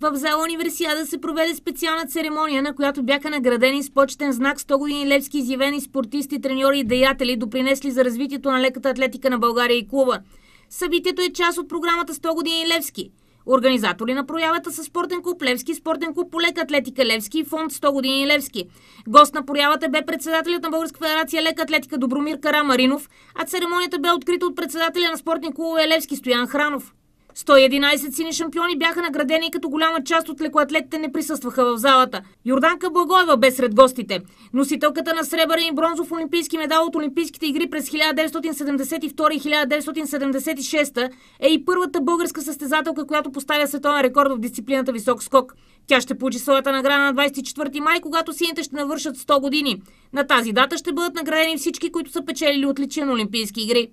В зала универсиада се проведе специална церемония, на която бяха наградени с почетен знак 100 години левски изявени спортисти, треньори и деятели, допринесли за развитието на леката атлетика на България и клуба. Събитието е част от програмата 100 години Левски. Организатори на проявата са Спортен клуб Левски, Спортен клуб по лека атлетика Левски и фонд 100 години Левски. Гост на проявата бе председателят на Българска федерация лека атлетика Добромир Карамаринов, а церемонията бе открита от председателя на спортни клубове Левски Стоян Хранов. 111 сини шампиони бяха наградени, като голяма част от лекоатлетите не присъстваха в залата. Йорданка Благоева бе сред гостите. Носителката на сребърен и бронзов олимпийски медал от Олимпийските игри през 1972 и 1976 е и първата българска състезателка, която поставя световен рекорд в дисциплината висок скок. Тя ще получи своята награда на 24 май, когато сините ще навършат 100 години. На тази дата ще бъдат наградени всички, които са печелили отличия на Олимпийски игри.